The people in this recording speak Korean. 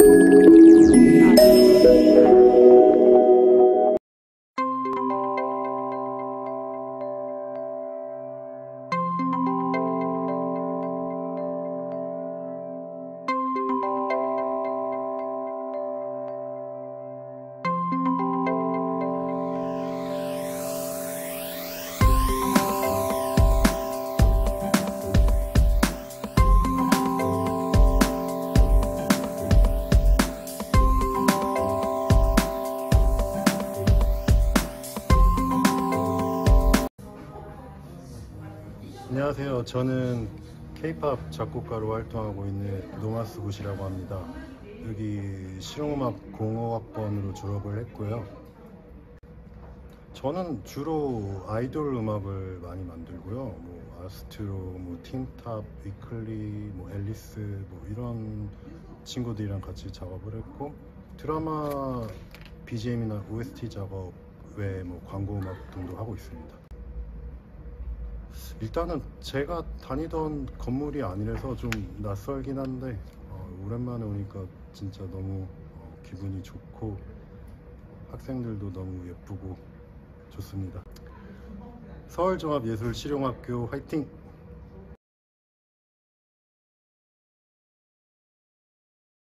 Música 안녕하세요. 저는 K-팝 작곡가로 활동하고 있는 Nomasgood이라고 합니다. 여기 실용음악 공육학번으로 졸업을 했고요. 저는 주로 아이돌 음악을 많이 만들고요. 뭐 아스트로, 뭐 틴탑, 위클리, 뭐 앨리스 뭐 이런 친구들이랑 같이 작업을 했고 드라마 BGM이나 OST 작업 외에 뭐 광고 음악 등도 하고 있습니다. 일단은 제가 다니던 건물이 아니라서 좀 낯설긴 한데 어, 오랜만에 오니까 진짜 너무 어, 기분이 좋고 학생들도 너무 예쁘고 좋습니다. 서울종합예술실용학교 화이팅!